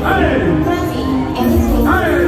Hey! Hey!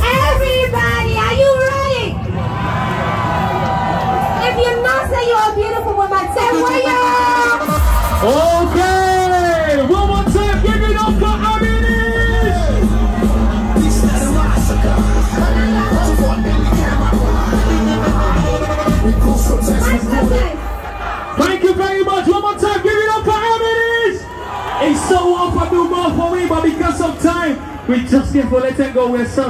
Everybody, are you ready? If you're not saying you're beautiful woman, say where you For but because of time, we just can't let it go. We're so